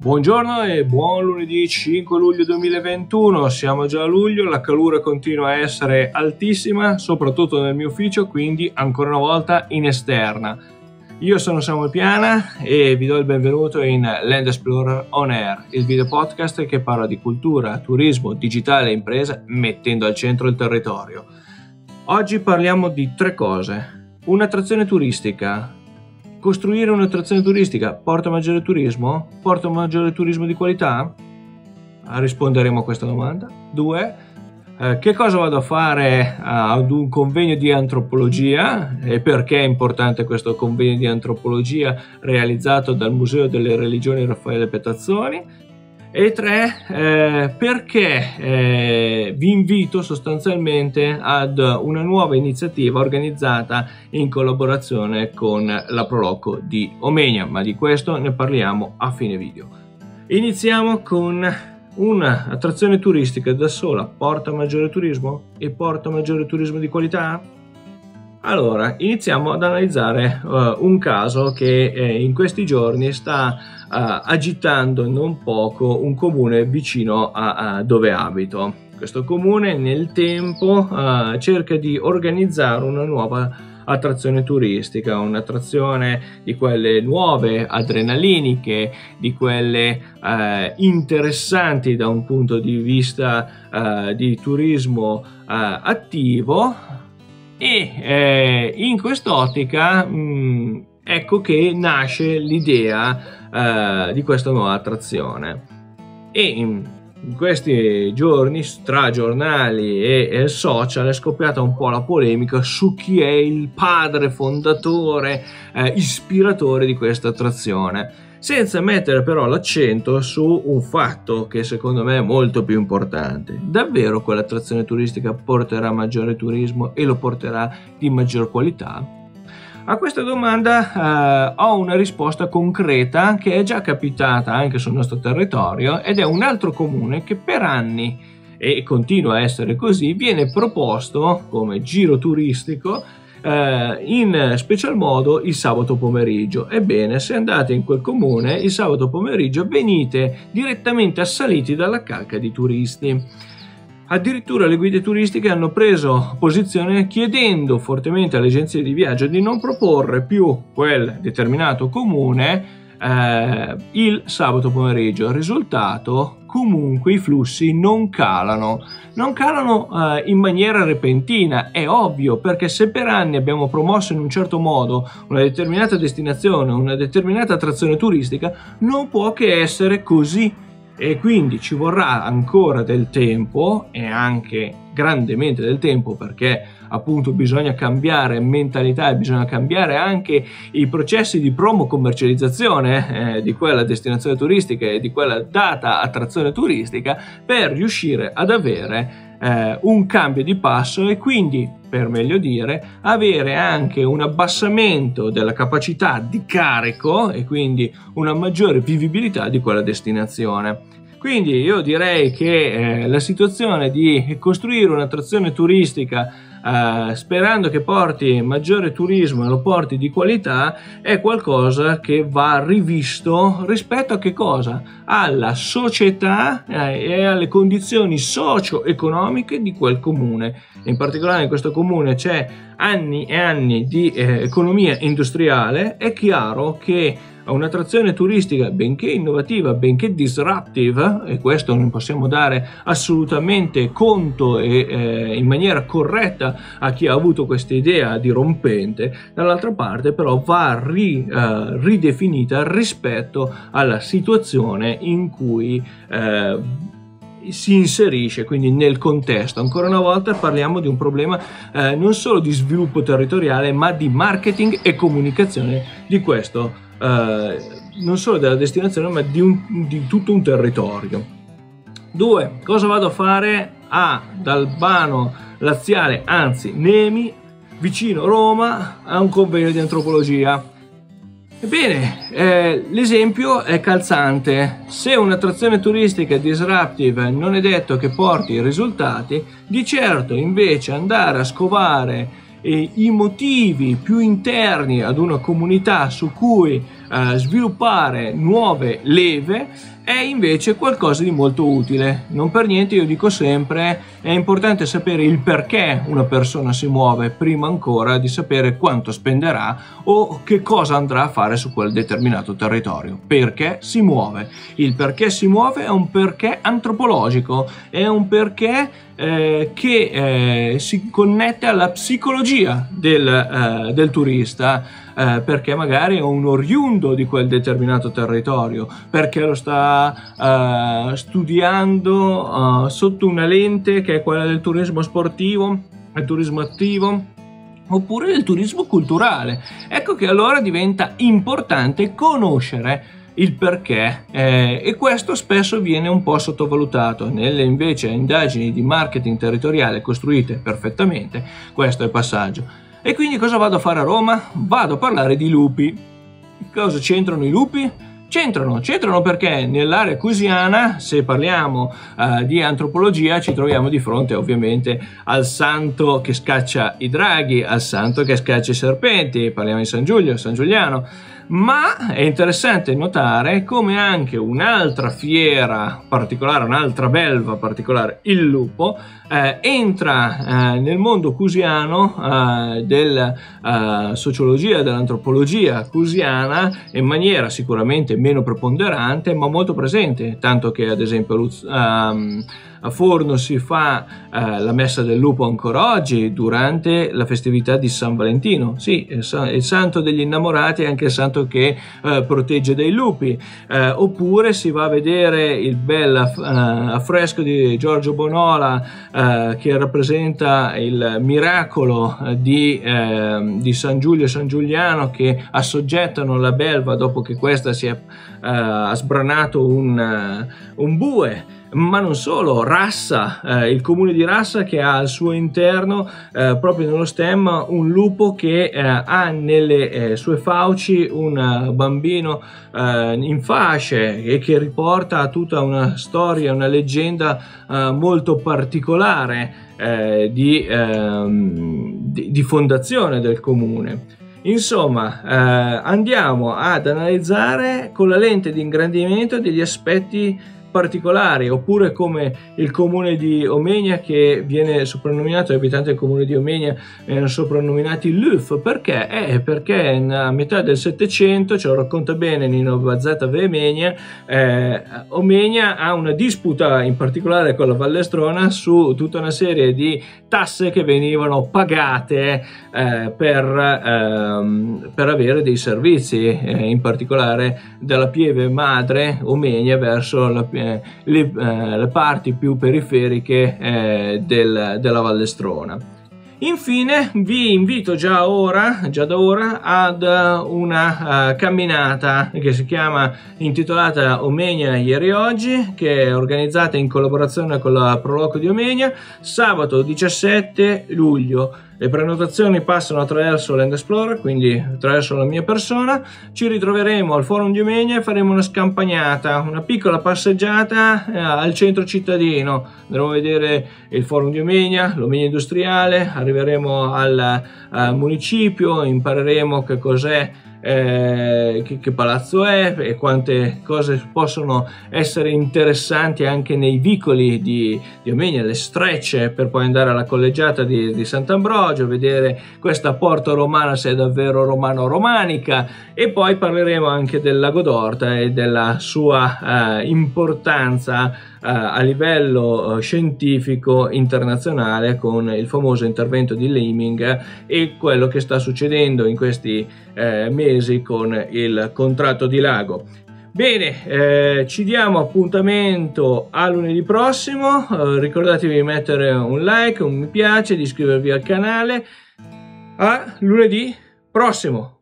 Buongiorno e buon lunedì 5 luglio 2021, siamo già a luglio, la calura continua a essere altissima, soprattutto nel mio ufficio, quindi ancora una volta in esterna. Io sono Samuel Piana e vi do il benvenuto in Land Explorer On Air, il video podcast che parla di cultura, turismo, digitale e impresa mettendo al centro il territorio. Oggi parliamo di tre cose. Un'attrazione turistica, Costruire un'attrazione turistica porta maggiore turismo? Porta maggiore turismo di qualità? Risponderemo a questa domanda. Due, eh, che cosa vado a fare ad un convegno di antropologia e perché è importante questo convegno di antropologia realizzato dal Museo delle Religioni Raffaele Petazzoni? E tre, eh, perché eh, vi invito sostanzialmente ad una nuova iniziativa organizzata in collaborazione con la Proloco di Omegna, ma di questo ne parliamo a fine video. Iniziamo con un'attrazione turistica da sola, porta maggiore turismo e porta maggiore turismo di qualità? Allora, iniziamo ad analizzare uh, un caso che eh, in questi giorni sta uh, agitando non poco un comune vicino a, a dove abito. Questo comune nel tempo uh, cerca di organizzare una nuova attrazione turistica, un'attrazione di quelle nuove, adrenaliniche, di quelle eh, interessanti da un punto di vista eh, di turismo eh, attivo e eh, in quest'ottica mh, mm, ecco che nasce l'idea eh, di questa nuova attrazione. E in, questi giorni tra giornali e, e, social è scoppiata un po' la polemica su chi è il padre fondatore eh, ispiratore di questa attrazione senza mettere però l'accento su un fatto che secondo me è molto più importante. Davvero quell'attrazione turistica porterà maggiore turismo e lo porterà di maggior qualità? A questa domanda eh, ho una risposta concreta che è già capitata anche sul nostro territorio ed è un altro comune che per anni e continua a essere così, viene proposto come giro turistico eh, in special modo il sabato pomeriggio. Ebbene, se andate in quel comune il sabato pomeriggio venite direttamente assaliti dalla calca di turisti. Addirittura le guide turistiche hanno preso posizione chiedendo fortemente alle agenzie di viaggio di non proporre più quel determinato comune eh, il sabato pomeriggio. Il risultato, comunque, i flussi non calano. Non calano eh, in maniera repentina, è ovvio, perché se per anni abbiamo promosso in un certo modo una determinata destinazione, una determinata attrazione turistica, non può che essere così e quindi ci vorrà ancora del tempo e anche grandemente del tempo perché appunto bisogna cambiare mentalità e bisogna cambiare anche i processi di promo commercializzazione eh, di quella destinazione turistica e di quella data attrazione turistica per riuscire ad avere eh, un cambio di passo e quindi per meglio dire avere anche un abbassamento della capacità di carico e quindi una maggiore vivibilità di quella destinazione. Quindi io direi che eh, la situazione di costruire un'attrazione turistica eh, sperando che porti maggiore turismo e lo porti di qualità è qualcosa che va rivisto rispetto a che cosa? Alla società eh, e alle condizioni socio-economiche di quel comune. In particolare in questo comune c'è anni e anni di eh, economia industriale, è chiaro che un'attrazione turistica benché innovativa, benché disruptive, e questo non possiamo dare assolutamente conto e eh, in maniera corretta a chi ha avuto questa idea dirompente, dall'altra parte però va ri, eh, ridefinita rispetto alla situazione in cui eh, si inserisce quindi nel contesto. Ancora una volta parliamo di un problema eh, non solo di sviluppo territoriale ma di marketing e comunicazione di questo eh, non solo della destinazione ma di, un, di tutto un territorio. Due, cosa vado a fare a Dalbano Laziale, anzi Nemi, vicino Roma, a un convegno di antropologia? Ebbene, eh, l'esempio è calzante. Se un'attrazione turistica disruptive non è detto che porti risultati, di certo invece andare a scovare e i motivi più interni ad una comunità su cui eh, sviluppare nuove leve è invece qualcosa di molto utile. Non per niente io dico sempre è importante sapere il perché una persona si muove prima ancora di sapere quanto spenderà o che cosa andrà a fare su quel determinato territorio. Perché si muove. Il perché si muove è un perché antropologico, è un perché eh, che eh, si connette alla psicologia del, eh, del turista eh, perché magari è un oriundo di quel determinato territorio, perché lo sta eh, studiando eh, sotto una lente che è quella del turismo sportivo, il turismo attivo oppure del turismo culturale. Ecco che allora diventa importante conoscere il perché eh, e questo spesso viene un po' sottovalutato nelle invece indagini di marketing territoriale costruite perfettamente questo è il passaggio e quindi cosa vado a fare a Roma? Vado a parlare di lupi. Cosa c'entrano i lupi? C'entrano, c'entrano perché nell'area cusiana, se parliamo uh, di antropologia, ci troviamo di fronte ovviamente al santo che scaccia i draghi, al santo che scaccia i serpenti, parliamo di San Giulio, San Giuliano ma è interessante notare come anche un'altra fiera particolare, un'altra belva particolare, il lupo, eh, entra eh, nel mondo cusiano eh, della eh, sociologia, dell'antropologia cusiana in maniera sicuramente meno preponderante ma molto presente, tanto che ad esempio um, a Forno si fa eh, la messa del lupo ancora oggi durante la festività di San Valentino. Sì, il, santo degli innamorati è anche il santo che eh, protegge dai lupi. Eh, oppure si va a vedere il bel eh, affresco di Giorgio Bonola eh, che rappresenta il miracolo di, ehm, di, San Giulio e San Giuliano che assoggettano la belva dopo che questa si è eh, sbranato un, un bue ma non solo, Rassa, eh, il comune di Rassa che ha al suo interno, eh, proprio nello stemma, un lupo che eh, ha nelle eh, sue fauci un eh, bambino eh, in fasce e che riporta tutta una storia, una leggenda molto particolare di, ehm, di, di fondazione del comune. Insomma, eh, andiamo ad analizzare con la lente di ingrandimento degli aspetti particolari, oppure come il comune di Omegna che viene soprannominato, gli abitanti del comune di Omegna vengono soprannominati Luf, perché? Eh, perché a metà del Settecento, ce lo racconta bene Nino Bazzata Vemegna, eh, Omegna ha una disputa in particolare con la Vallestrona su tutta una serie di tasse che venivano pagate eh, per, ehm, per, avere dei servizi, eh, in particolare dalla pieve madre Omegna verso la, eh, le, eh, le, parti più periferiche eh, del, della Vallestrona. Infine vi invito già ora, già da ora, ad una uh, camminata che si chiama intitolata Omegna ieri oggi, che è organizzata in collaborazione con la Proloco di Omegna, sabato 17 luglio le prenotazioni passano attraverso Land Explorer, quindi attraverso la mia persona. Ci ritroveremo al Forum di Omegna e faremo una scampagnata, una piccola passeggiata eh, al centro cittadino. Andremo a vedere il Forum di Omegna, l'Omegna industriale, arriveremo al, al municipio, impareremo che cos'è eh, che, che, palazzo è e quante cose possono essere interessanti anche nei vicoli di, di Omegna, le strecce per poi andare alla collegiata di, di Sant'Ambrogio, vedere questa porta romana se è davvero romano-romanica e poi parleremo anche del lago d'Orta e della sua eh, importanza a livello eh, scientifico internazionale con il famoso intervento di Leiming e quello che sta succedendo in questi eh, mesi con il contratto di lago. Bene, eh, ci diamo appuntamento a lunedì prossimo, eh, ricordatevi di mettere un like, un mi piace, di iscrivervi al canale. A lunedì prossimo!